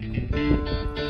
Música